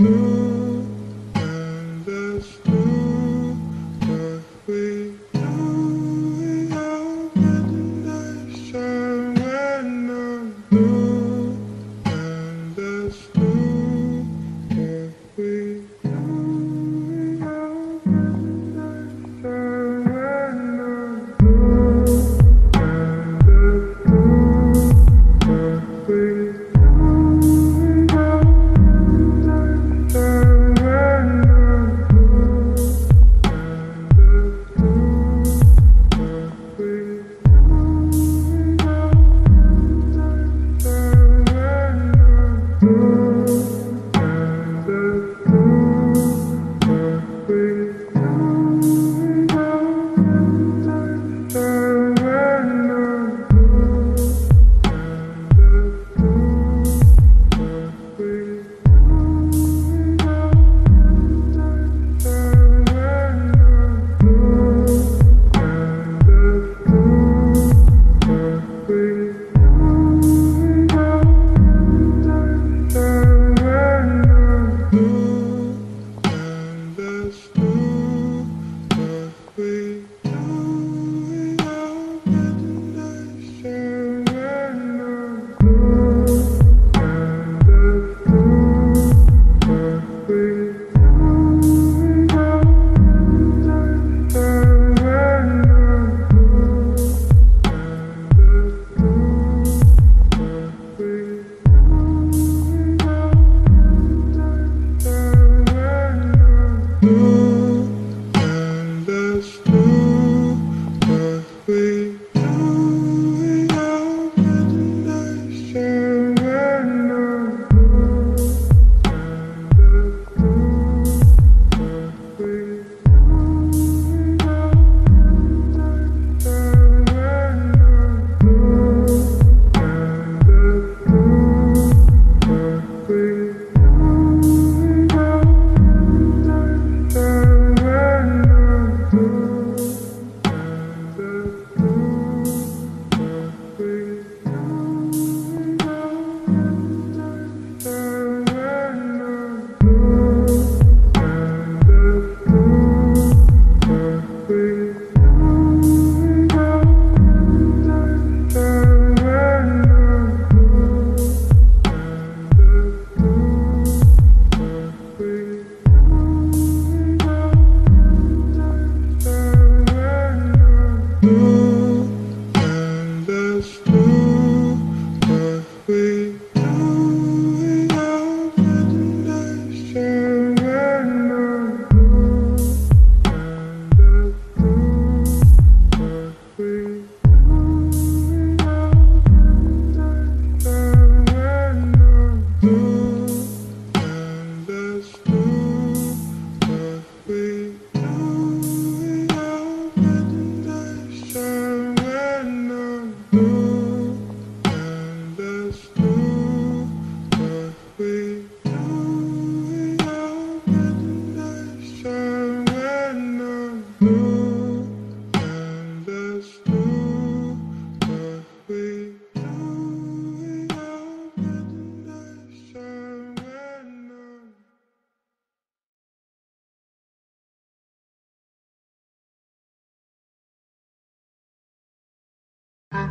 Mm-hmm.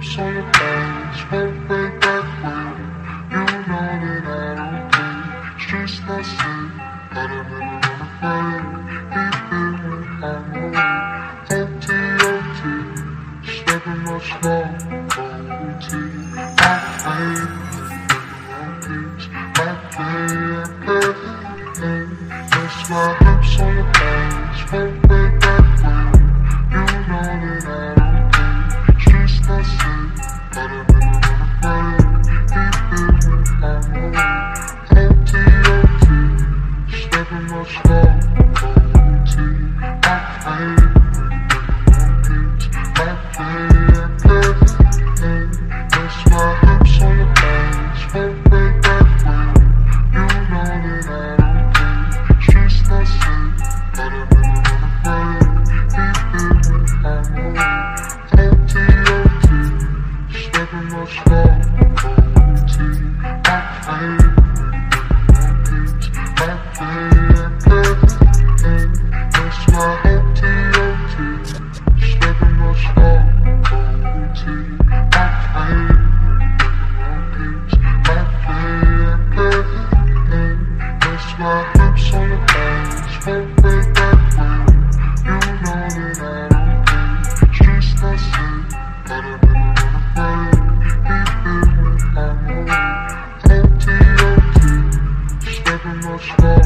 sometimes, but way back when You know that I don't think Just the same, But I never run away, even when I'm away Empty, empty, stepping my more. Don't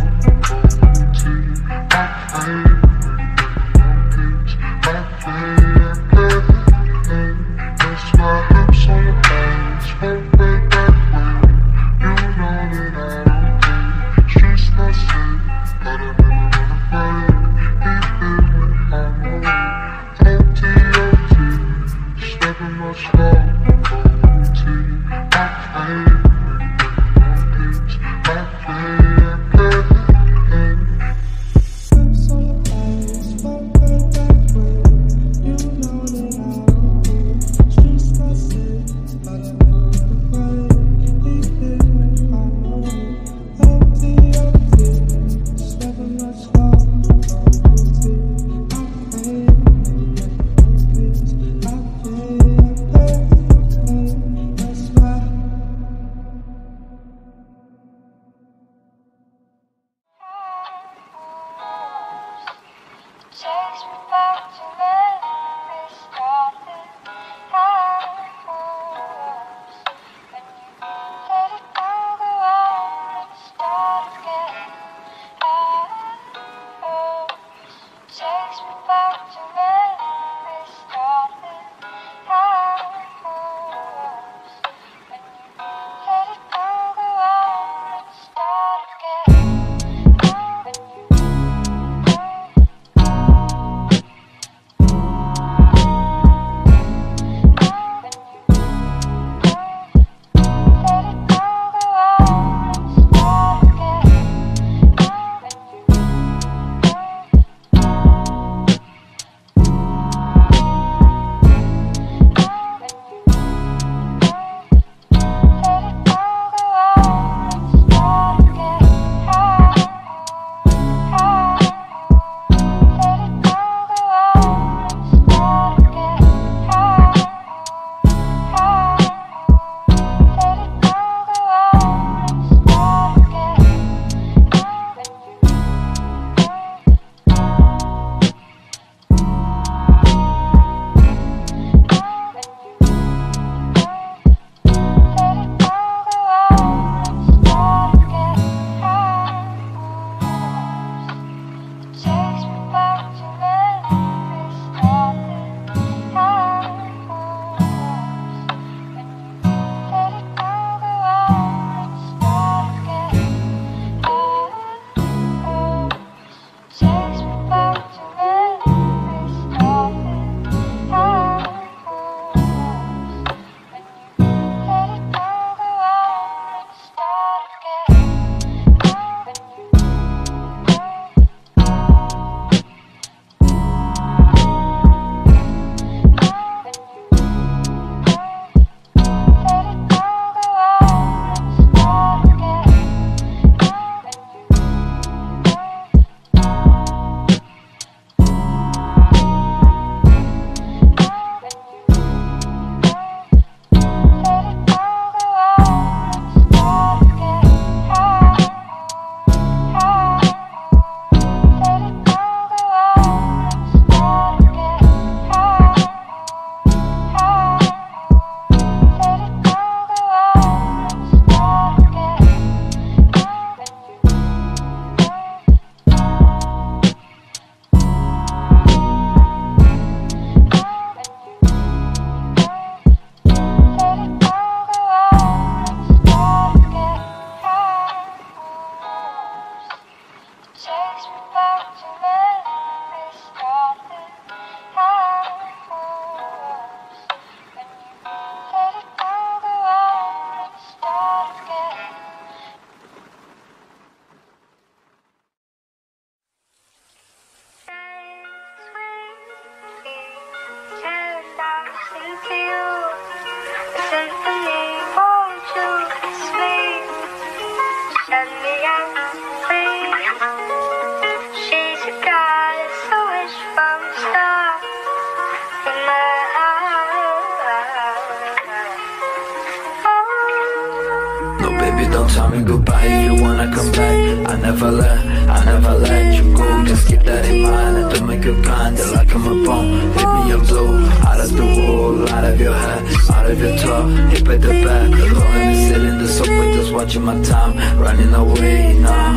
tell me goodbye if you wanna come back I never left, I never let you go. Just keep that in mind. And don't make you kind, like I'm a bone. Hit me a blow, out of the wall, out of your head, out of your top. Hit by the back, alone in the ceiling, the sofa, just watching my time, running away now.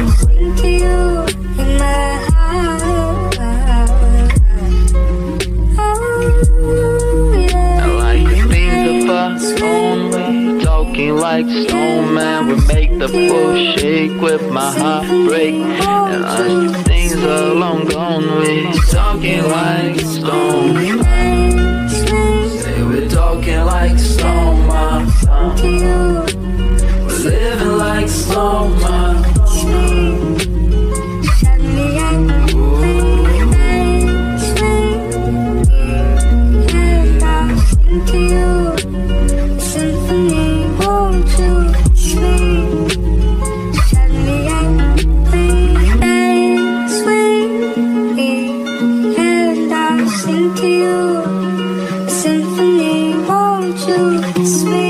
The bull shake with my heartbreak. And I see things are long gone. We're talking like stone. Say we're talking like stone. To We're living like stone man. You sleep?